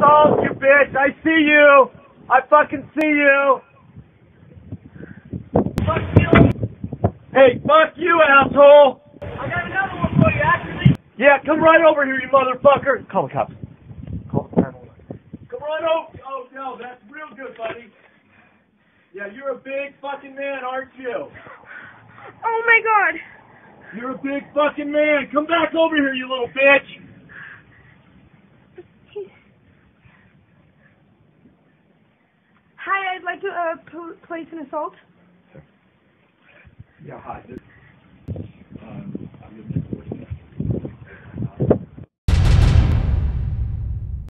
assault, you bitch. I see you. I fucking see you. Fuck you. Hey, fuck you, asshole. I got another one for you, actually. Yeah, come right over here, you motherfucker. Call the cops. Call the Come right over. Oh, no, that's real good, buddy. Yeah, you're a big fucking man, aren't you? Oh my god. You're a big fucking man. Come back over here, you little bitch. Hi, I'd like to uh, pl- place an assault. Yeah, hi.